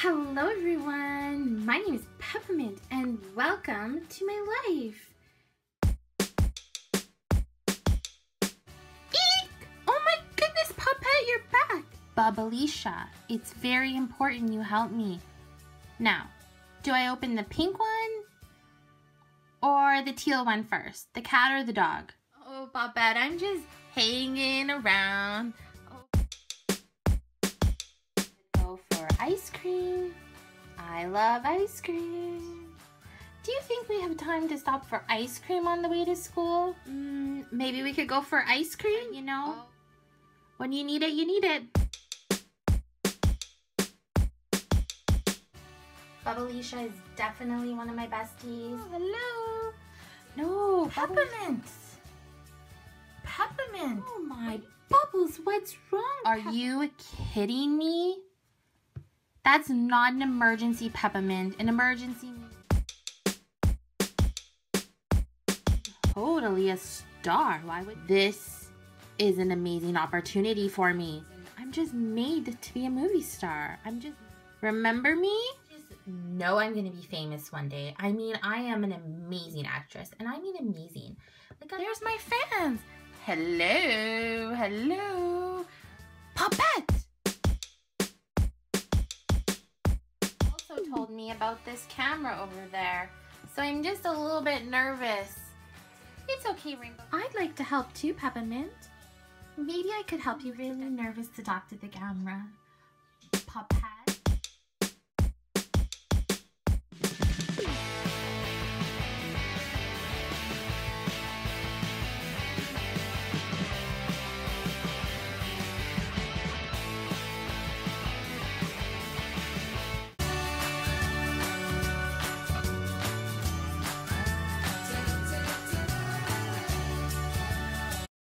Hello everyone, my name is Peppa Mint and welcome to my life. Eek! Oh my goodness, Popette, you're back! Bubbleisha, it's very important you help me. Now, do I open the pink one or the teal one first? The cat or the dog? Oh, Popette, I'm just hanging around. Go for ice cream. I love ice cream. Do you think we have time to stop for ice cream on the way to school? Mm, maybe we could go for ice cream, you know? When you need it, you need it. Bubbleisha is definitely one of my besties. Oh, hello. No, Peppa Mint. Peppermint. Oh my Bubbles, what's wrong? Are you kidding me? That's not an emergency, Peppa Mint. An emergency totally a star. Why would this is an amazing opportunity for me. I'm just made to be a movie star. I'm just remember me? know I'm gonna be famous one day. I mean, I am an amazing actress, and I mean amazing. Like, there's my fans. Hello, hello, Told me about this camera over there, so I'm just a little bit nervous. It's okay, Rainbow. I'd like to help too, Peppa Mint. Maybe I could help you. Really nervous to talk to the camera. Popette.